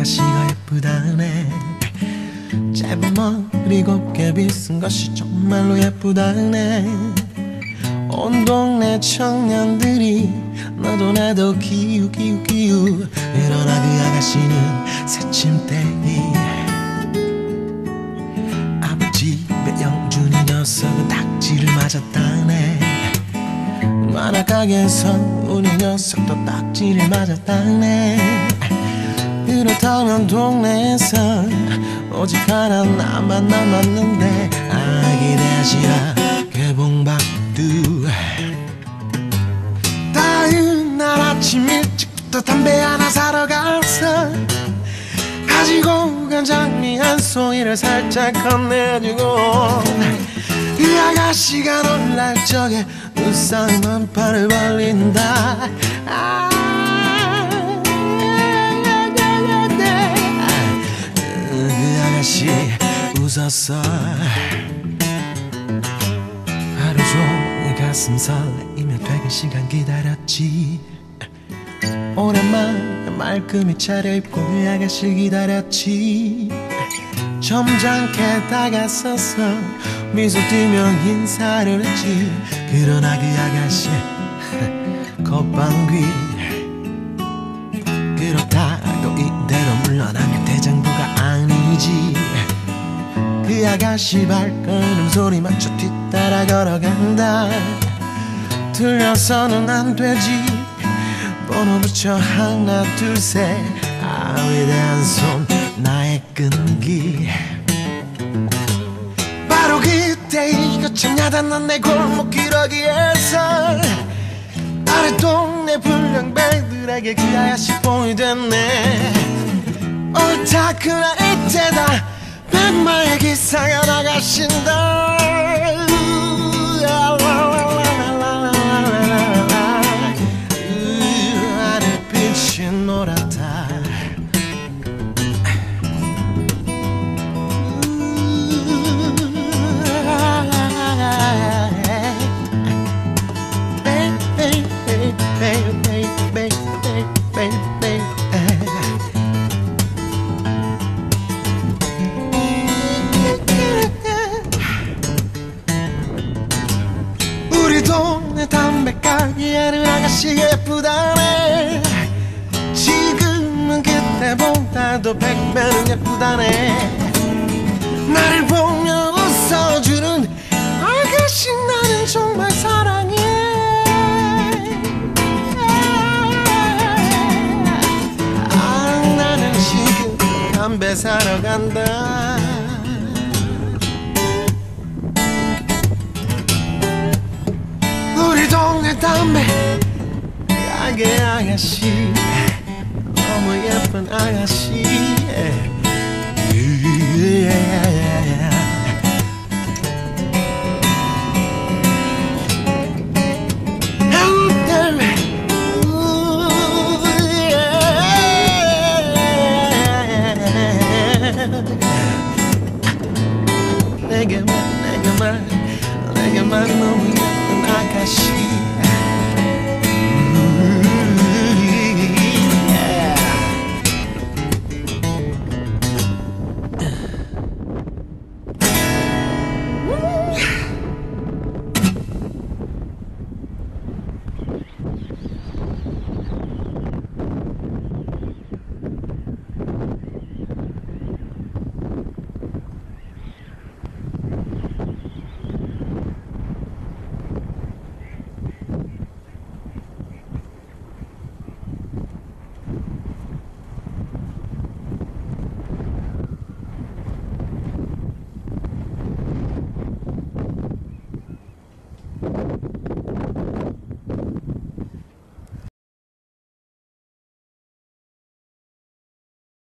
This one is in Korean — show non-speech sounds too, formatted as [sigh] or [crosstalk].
아가씨가 예쁘다네. 짧은 머리 곱게 빗은 것이 정말로 예쁘다네. 온 동네 청년들이 너도 나도 기우 기우 기우. 일어나 그 아가씨는 새침대니. 아버지의 영준이 녀석은 딱지를 맞았다네. 만화가게에서 우리 녀석도 딱지를 맞았다네. 그렇다면 동네에서 오직 하나 나만 남았는데 아기 대시라. 개봉박두. 다음 날 아침 일찍부터 담배 하나 사러 가서 가지고 간 장미 한 송이를 살짝 건네주고 그 아가씨가 놀랄 적에 우산 한 팔을 벌린다. 아, 웃었어 하루 종일 가슴 설레이며 퇴근 시간 기다렸지. 오랜만에 말끔히 차려입고 그 아가씨 기다렸지. 점잖게 다가서서 미소 띠며 인사를 했지. 그러나 그 아가씨 [laughs] 콧방귀 그 아가씨 발걸음 소리 맞춰 뒤따라 걸어간다. 틀려서는 안 되지. 번호 붙여 하나 둘셋. 아 위대한 손 나의 끈기. 바로 그때 이거 참 야단난 내 골목 기러기에서 아래 동네 불량배들에게 그 아가씨 뽕이 됐네. 옳다 그나 이때다 백마의 기사가 나가신다 동네 담배가게에는 아가씨 예쁘다네 지금은 그때보다도 백배는 예쁘다네. 나를 보며 웃어주는 아가씨 나는 정말 사랑해. 아 나는 지금 담배 사러 간다 가게 아가씨 너무 예쁜 아가씨 내게